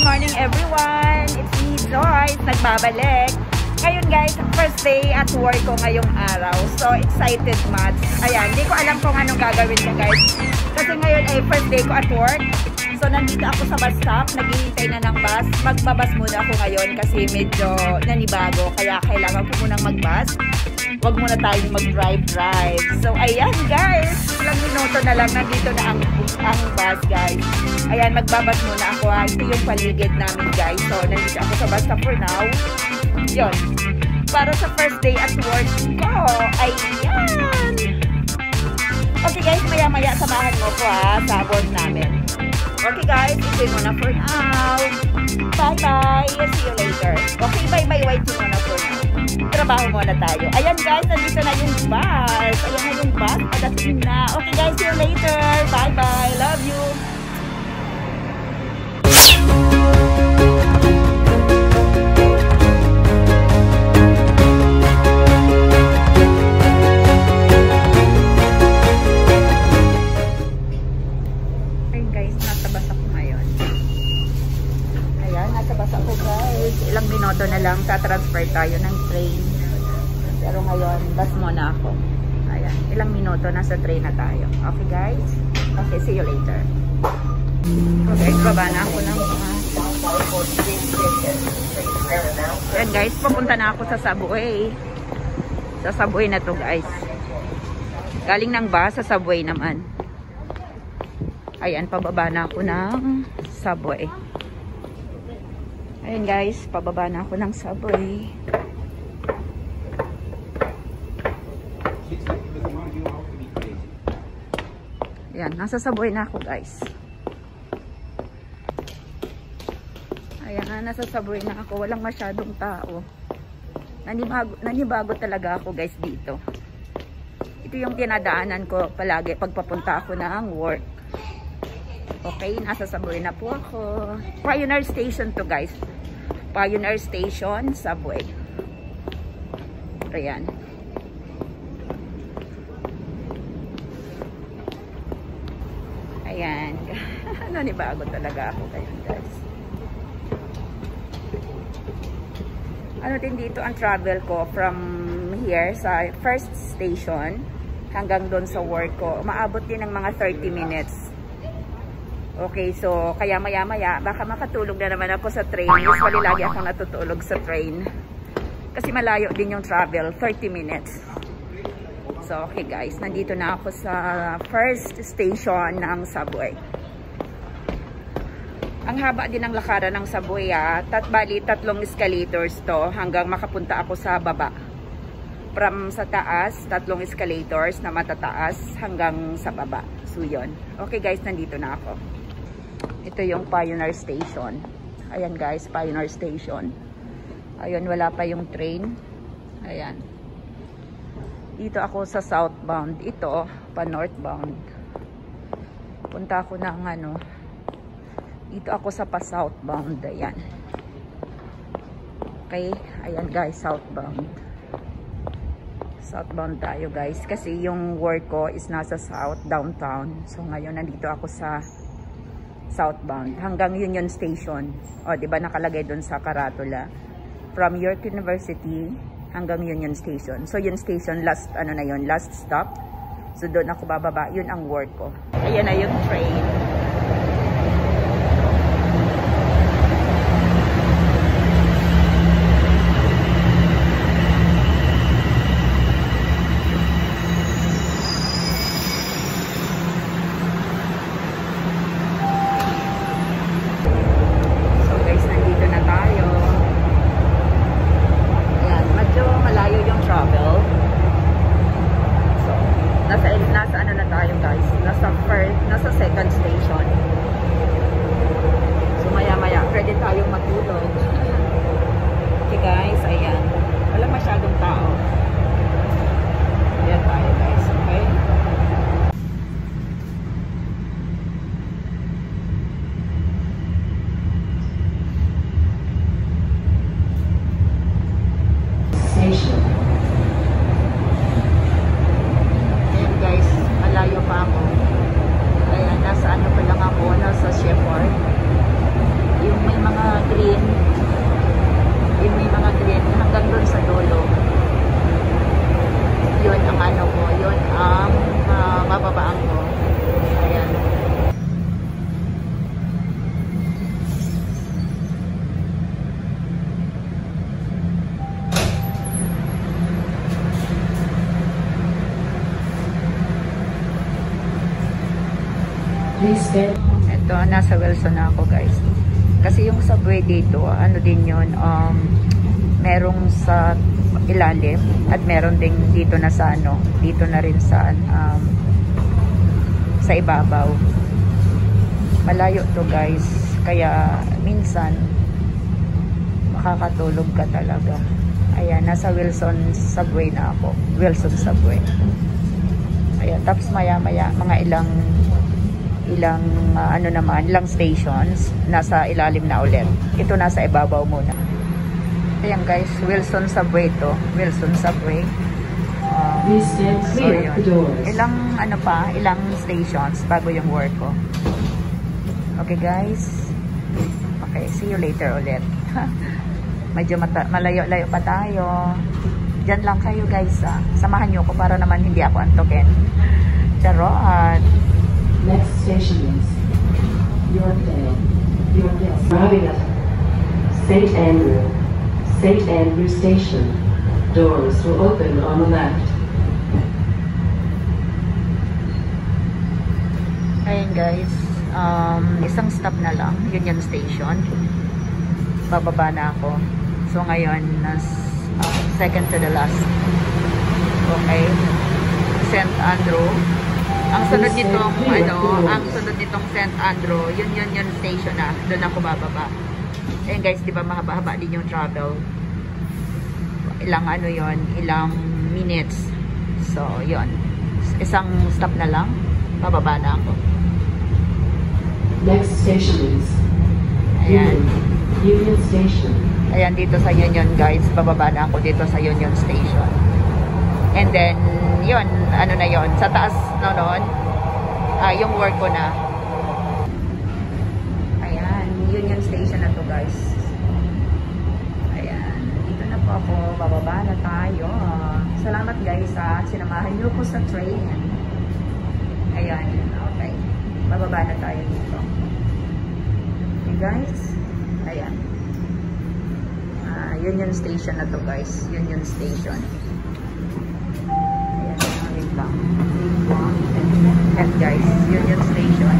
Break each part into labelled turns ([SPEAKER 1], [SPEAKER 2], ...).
[SPEAKER 1] Good morning everyone! It's me, Joyce, nagbabalik. Ngayon guys, first day at work ko ngayong araw. So excited much. Ayan, hindi ko alam kung anong gagawin ko guys. Kasi ngayon ay first day ko at work. So nandito ako sa bus stop, naghihintay na ng bus. Magbabas muna ako ngayon kasi medyo nanibago. Kaya kailangan ko munang magbus. Huwag muna tayong mag-drive-drive. So ayan guys, ilang minuto na lang nandito na ang, ang bus guys. Ayan, magbabas muna ako. Ito yung paligid namin guys. So nandito ako sa bus stop for now. Yun. Para sa first day at work ko. Ayan. Okay guys, maya-maya samahan mo ko ha sa work namin. Okay guys, ito muna for now. Bye-bye. See you later. Okay, bye-bye. Wait muna for now. Trabaho muna tayo. Ayan guys, nandito na yung bus. Ayan na yung bus. Padating na. Okay guys, see you later. Bye-bye. Love you. Ilang minuto na lang tatransfer tayo ng train. Pero ngayon, bus muna ako. Ayan, ilang minuto nasa train na tayo. Okay guys? Okay, see you later. Okay, baba na ako ng bus. Ayan guys, papunta na ako sa subway. Sa subway na to guys. Galing ng bus sa subway naman. Ayan, pababa na ako ng subway. Ayan guys, pababa na ako ng subway. Ayan, nasa subway na ako guys. Ayan, nasa subway na ako. Walang masyadong tao. Nanibago, nanibago talaga ako guys dito. Ito yung tinadaanan ko palagi pagpapunta ako ng work. Okay, nasa subway na po ako. Pioneer Station to guys. Pioneer Station, subway. Ayan. Ayan. Nanibago talaga ako kayo guys. Ano din dito ang travel ko from here sa first station hanggang doon sa work ko. Maabot din ng mga 30 minutes. Okay, so kaya maya-maya, baka makatulog na naman ako sa train. Usually lagi ako natutulog sa train. Kasi malayo din yung travel, 30 minutes. So, okay guys, nandito na ako sa first station ng subway. Ang haba din ng lakaran ng subway ah. Tat, bali, tatlong escalators to hanggang makapunta ako sa baba. From sa taas, tatlong escalators na matataas hanggang sa baba. So, yun. Okay guys, nandito na ako. Ito yung Pioneer Station. Ayan guys, Pioneer Station. Ayun, wala pa yung train. Ayan. Dito ako sa southbound. Ito, pa northbound. Punta ako ng ano. Dito ako sa pa southbound. Ayan. Okay. Ayan guys, southbound. Southbound tayo guys. Kasi yung work ko is nasa south, downtown. So ngayon, nandito ako sa southbound hanggang Union Station. O, di ba nakalagay doon sa karatula? From York University hanggang Union Station. So, Union Station, last, ano na yun, last stop. So, doon ako bababa. Yun ang work ko. Ayan na yung train. So guys, nandito na tayo. Ayan, medyo malayo yung travel. So, nasa, nasa ano na tayo guys? Nasa first, nasa second station. So maya maya, pwede tayong matulog. okay guys, ayan. Wala masyadong tao. Ayan tayo guys, okay?
[SPEAKER 2] Station.
[SPEAKER 1] Ayan guys, malayo pa ako. Ayan, nasa ano pa lang ako, nasa Shepherd. Yung may mga green. Yung may mga green hanggang doon sa dulo. Yun ang ano ko. Yun ang uh, bababaan ko. Ayan.
[SPEAKER 2] Please.
[SPEAKER 1] Ito, nasa Wilson na ako guys. Kasi yung subway dito, ano din yun, um, merong sa ilalim at meron ding dito na sa ano, dito na rin sa um, sa ibabaw. Malayo to guys. Kaya minsan makakatulog ka talaga. Ayan, nasa Wilson subway na ako. Wilson subway. Ayan, tapos maya maya mga ilang ilang uh, ano naman, ilang stations nasa ilalim na ulit. Ito nasa ibabaw muna. Ayan guys, Wilson Subway to. Wilson Subway. Um,
[SPEAKER 2] stand
[SPEAKER 1] so yun. Ilang ano pa, ilang stations bago yung work ko. Okay guys. Okay, see you later ulit. Medyo malayo-layo pa tayo. Diyan lang kayo guys ah. Samahan nyo ko para naman hindi ako antokin. Charot.
[SPEAKER 2] Next station is Yorkdale. Yorkdale. Arriving at St. Andrew. St. Andrew Station. Doors will open on the left.
[SPEAKER 1] Ayun guys, um, isang stop na lang, Union Station. Bababa na ako. So ngayon, nas, um, second to the last. Okay. St. Andrew. Ang sunod nitong, ano, ang sunod nitong St. Andrew, yun yun yun station na. Doon ako bababa. Ayun guys, di ba mahaba-haba din yung travel. Ilang ano yon ilang minutes. So, yon Isang stop na lang, bababa na ako.
[SPEAKER 2] Next station is
[SPEAKER 1] Ayan.
[SPEAKER 2] Union, Union Station.
[SPEAKER 1] Ayan, dito sa Union guys. Bababa na ako dito sa Union Station. And then, yun, ano na yon Sa taas no noon, ah, yung work ko na. Ayan, Union Station na to guys. Ayan, dito na po ako. Bababa na tayo. Salamat guys ha. Sinamahan niyo ko sa train. Ayan, okay. Bababa na tayo dito. Okay guys. Ayan. Ah, Union Station na to guys. Union Station. Ayan, ah, wait lang. Wait lang. And guys, Union Station.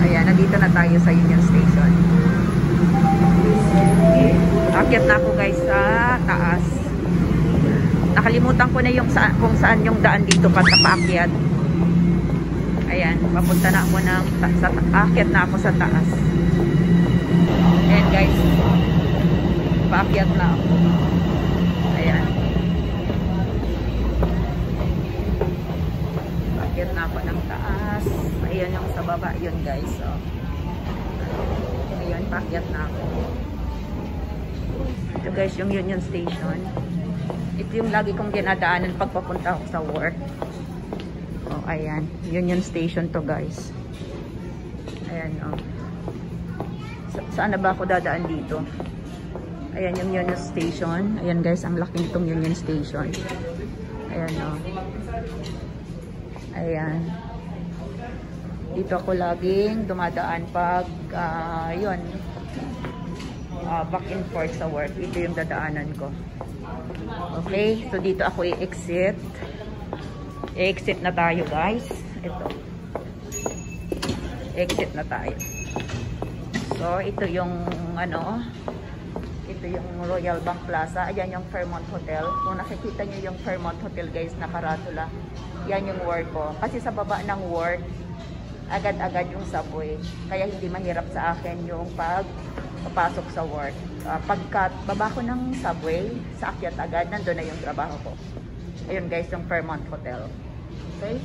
[SPEAKER 1] Ayan, nandito na tayo sa Union Station. Akyat na ako guys sa taas. Nakalimutan ko na yung sa, kung saan yung daan dito pa sa paakyat. Ayan, papunta na ako ng ta, sa, aakyat na ako sa taas. Ayan guys. Paakyat na ako. Paakyat na ako ng taas. Ayan yung sa baba yun guys. So, ayan, paakyat na ako. Ito guys yung Union Station. Ito yung lagi kong ginadaanan pag papunta ako sa work. Oh, ayan. Union Station to guys. Ayan, oh. Sa saan na ba ako dadaan dito? Ayan yung Union Station. Ayan guys, ang laki nitong Union Station. Ayan, oh. Ayan. Dito ako laging dumadaan pag, uh, yun, uh, back and forth sa work. Ito yung dadaanan ko. Okay, so dito ako i-exit. I-exit na tayo guys. Ito. Exit na tayo. So, ito yung ano, ito yung Royal Bank Plaza. Ayan yung Fairmont Hotel. Kung nakikita nyo yung Fairmont Hotel guys, nakaratula. Yan yung work ko. Kasi sa baba ng work, agad-agad yung subway. Kaya hindi mahirap sa akin yung pag papasok sa work. Uh, pagka baba ko ng subway, sa akyat agad, nandun na yung trabaho ko. Ayun guys, yung Fairmont Hotel. Okay?